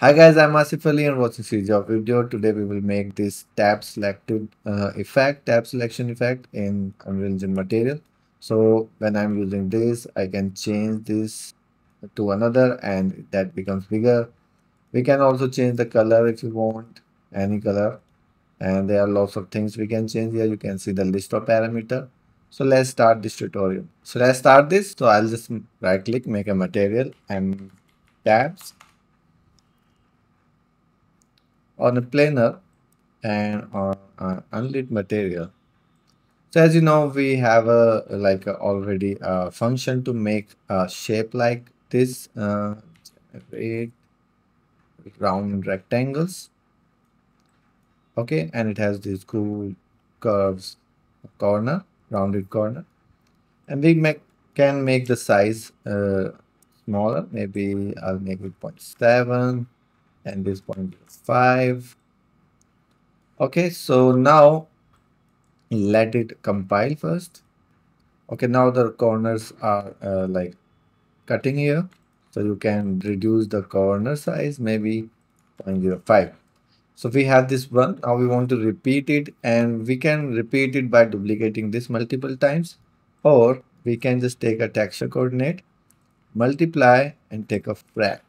Hi guys, I'm Ashif Ali and watching series of video. Today we will make this tab selected uh, effect, tab selection effect in Unreal Engine material. So when I'm using this, I can change this to another and that becomes bigger. We can also change the color if you want, any color. And there are lots of things we can change here. You can see the list of parameter. So let's start this tutorial. So let's start this. So I'll just right click, make a material and tabs on a planar and on uh, unlit material. So as you know, we have a like a already a function to make a shape like this, uh, round rectangles. Okay, and it has these cool curves, corner, rounded corner, and we make can make the size uh, smaller. Maybe I'll make it 0.7 and this 0.5 okay so now let it compile first. Okay now the corners are uh, like cutting here. So you can reduce the corner size maybe 0.05 so we have this one. Now we want to repeat it and we can repeat it by duplicating this multiple times or we can just take a texture coordinate multiply and take a frac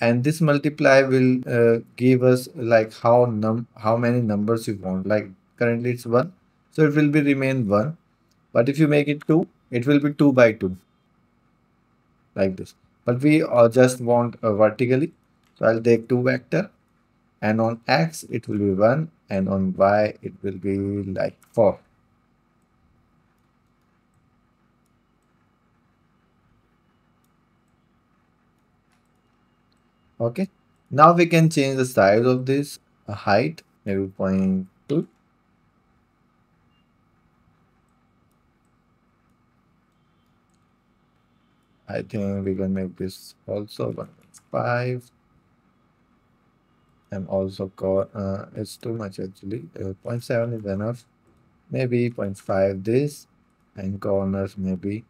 and this multiply will uh, give us like how num how many numbers you want. Like currently it's one so it will be remain one. But if you make it two it will be two by two. Like this. But we uh, just want uh, vertically. So i'll take two vector. And on x it will be one. And on y it will be like four okay. Now we can change the size of this height. Maybe 0.2 I think we can make this also 1.5 and also uh, it's too much actually. Uh, 0.7 is enough. Maybe 0.5 this. And corners maybe.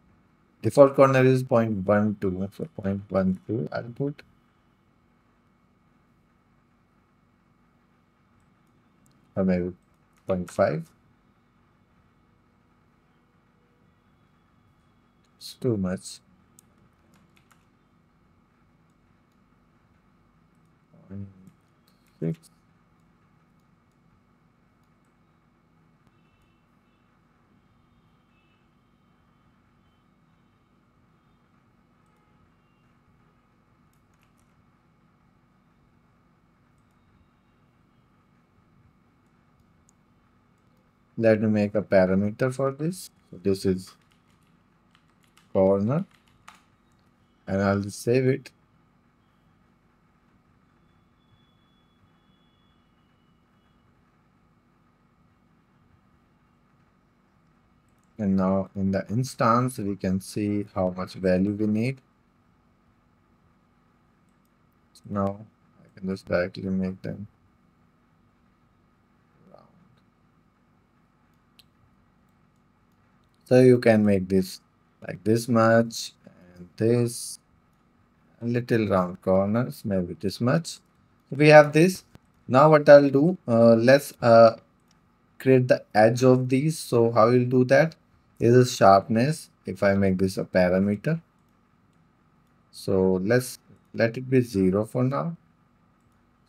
Default corner is 0.12 so 0.12 I'll put maybe 0.5. It's too much. Six. Let me make a parameter for this. So this is corner and I'll save it. And now in the instance we can see how much value we need. So now I can just directly make them so you can make this like this much and this little round corners maybe this much. We have this. Now what i'll do uh, let's uh, create the edge of these. So how you'll do that is a sharpness if i make this a parameter. So let's let it be zero for now.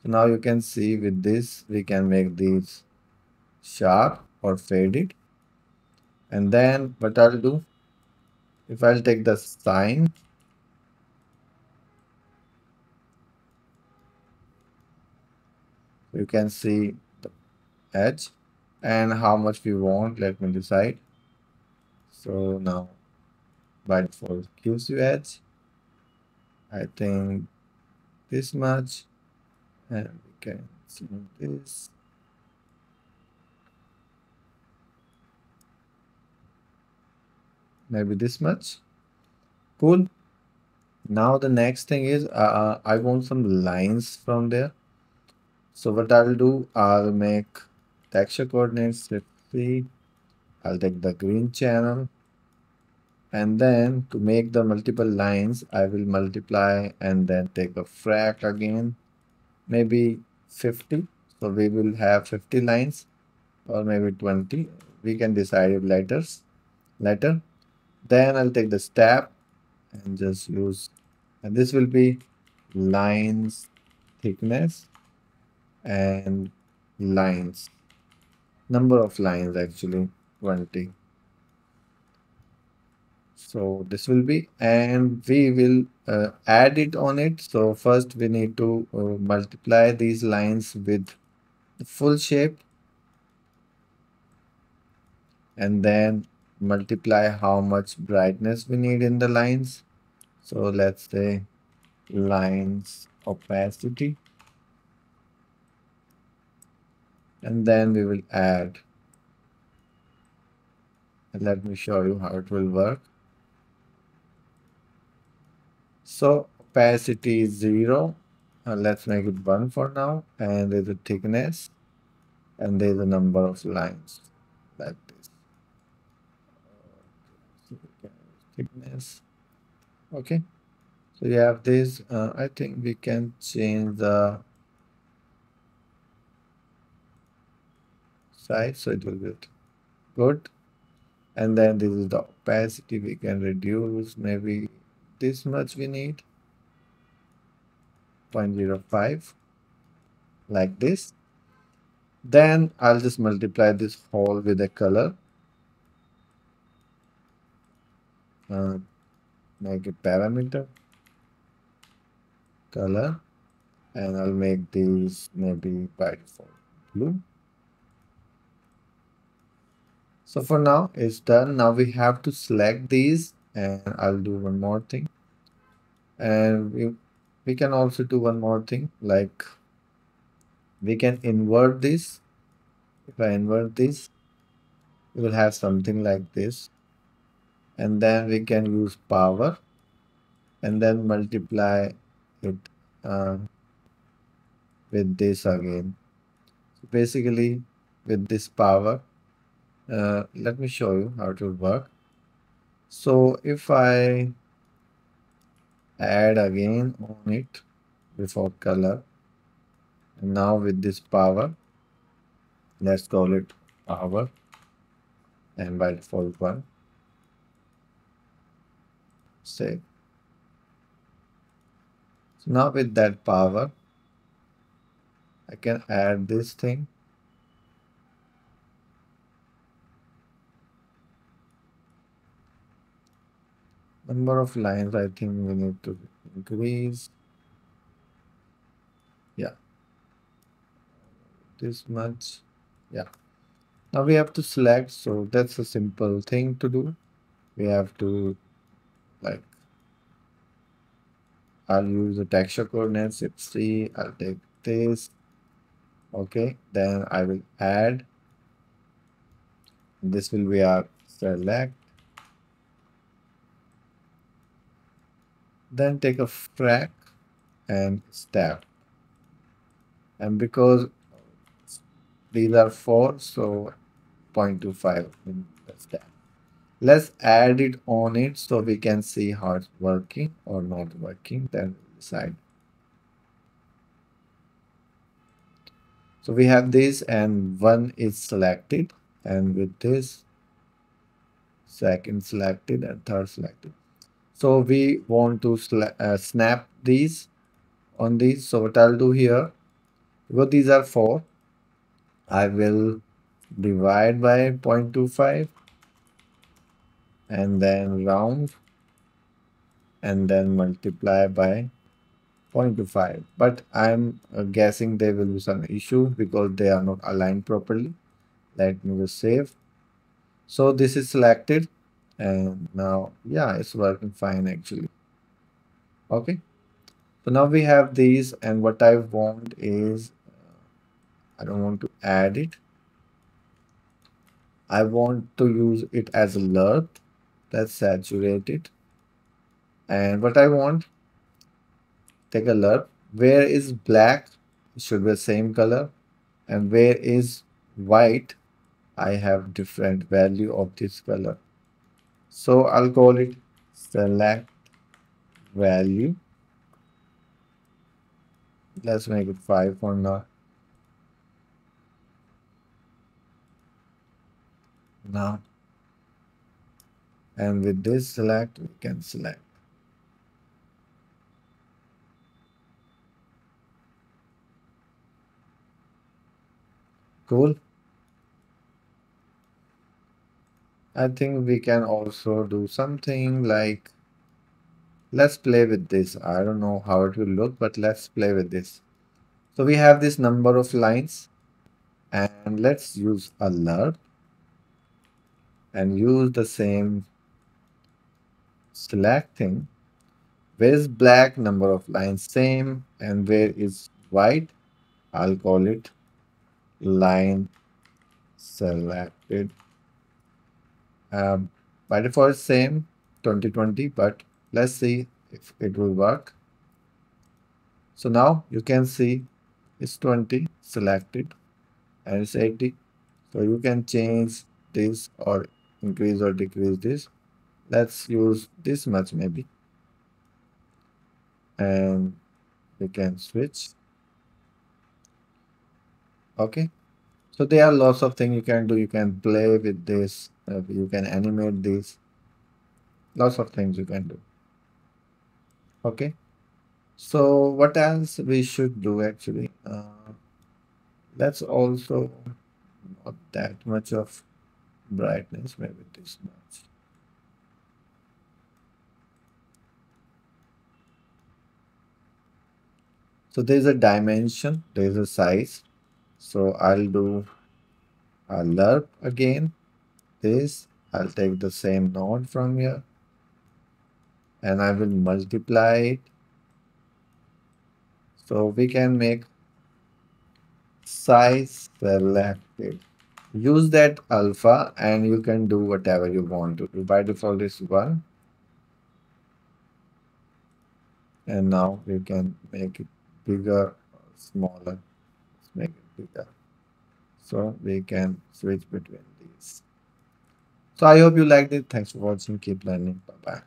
So now you can see with this we can make these sharp or faded and then what I'll do if I'll take the sign you can see the edge and how much we want. Let me decide. So now by default gives you edge. I think this much. And we can see this maybe this much. Cool. Now the next thing is uh, uh, I want some lines from there. So what I'll do I'll make texture coordinates let's see. I'll take the green channel. And then to make the multiple lines I will multiply and then take a frac again. Maybe 50 so we will have 50 lines or maybe 20 we can decide later later then I'll take the step and just use and this will be lines thickness and lines number of lines actually 20 so this will be and we will uh, add it on it. So first we need to uh, multiply these lines with the full shape. And then multiply how much brightness we need in the lines. So let's say lines opacity. And then we will add and let me show you how it will work. So opacity is zero. Uh, let's make it one for now. And there's a thickness. And there's a number of lines like this thickness okay. So you have this uh, i think we can change the size so it will be good. And then this is the opacity we can reduce maybe this much we need. 0.05 like this. Then I'll just multiply this whole with a color uh, make a parameter color and I'll make these maybe by default. Blue. So for now it's done. Now we have to select these and I'll do one more thing. And we, we can also do one more thing like we can invert this. If I invert this we will have something like this and then we can use power and then multiply it uh, with this again. So basically with this power uh, let me show you how it will work. So if I add again on it before color and now with this power let's call it power and by default one save so now with that power I can add this thing. Number of lines I think we need to increase. Yeah. This much. Yeah. Now we have to select so that's a simple thing to do. We have to like I'll use the texture coordinates if C I'll take this. Okay then I will add. This will be our select. Then take a frac and step and because these are 4 so 0.25 in the step let's add it on it so we can see how it's working or not working. Then decide. So we have this and one is selected. And with this second selected and third selected. So we want to uh, snap these on these. So what I'll do here because these are 4 I will divide by 0.25 and then round and then multiply by 0.25 but I'm uh, guessing there will be some issue because they are not aligned properly. Let me just save. So this is selected and now yeah it's working fine actually. Okay. So now we have these and what I want is uh, I don't want to add it. I want to use it as a lerp let's saturate it and what I want take a look. Where is black? Should be the same color. And where is white? I have different value of this color. So I'll call it select value. Let's make it 5 for now. Now, and with this select, we can select. Cool. I think we can also do something like, let's play with this. I don't know how it will look, but let's play with this. So we have this number of lines and let's use a lerp and use the same select thing. Where is black number of lines same and where is white? I'll call it line selected um, by default same 2020 but let's see if it will work so now you can see it's 20 selected and it's 80 so you can change this or increase or decrease this let's use this much maybe. And we can switch. Okay. So there are lots of things you can do. You can play with this. Uh, you can animate this. Lots of things you can do. Okay. So what else we should do actually? Uh, let's also not that much of brightness maybe this much so there's a dimension there's a size. So I'll do a lerp again this. I'll take the same node from here. And I will multiply it. So we can make size selected use that alpha and you can do whatever you want to do. By default is one. And now we can make it bigger smaller let's make it bigger. So we can switch between these. So i hope you liked it. Thanks for watching. Keep learning. Bye bye